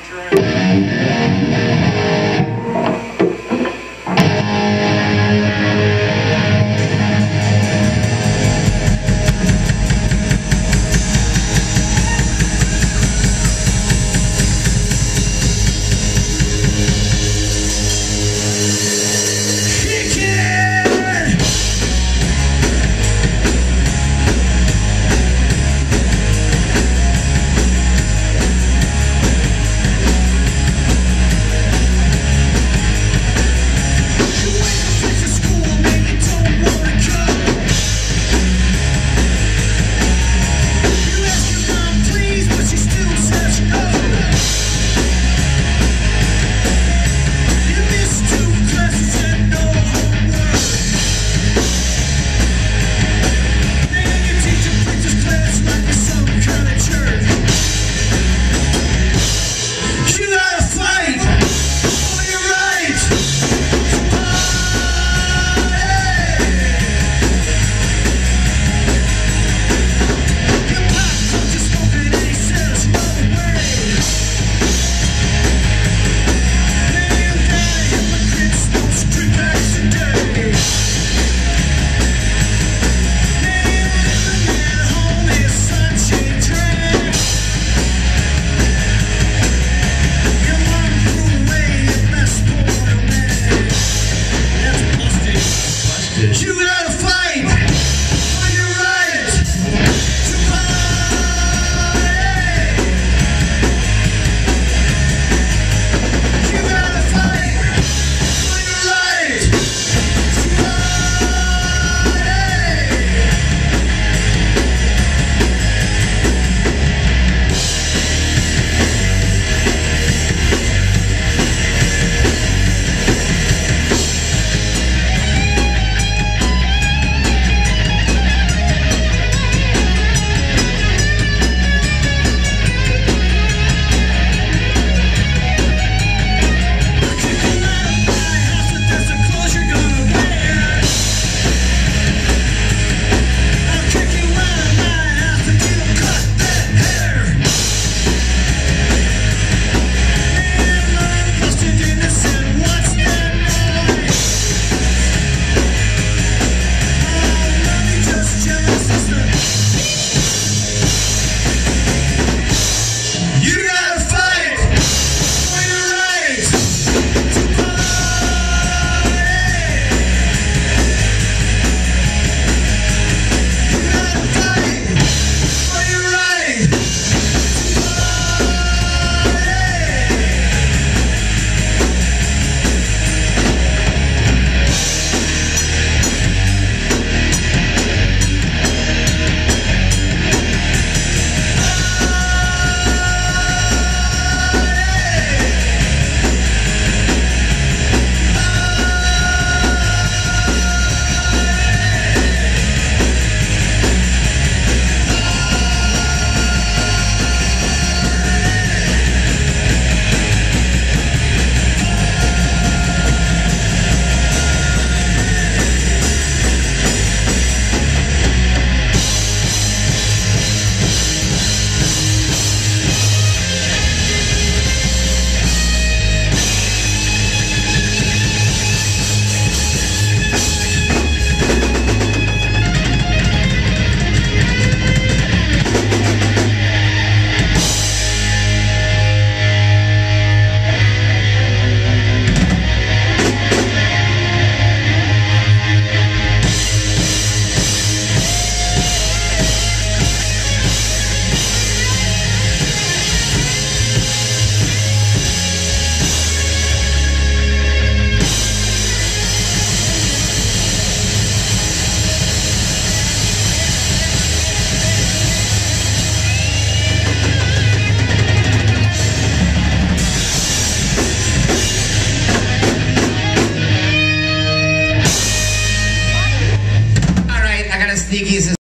train, train.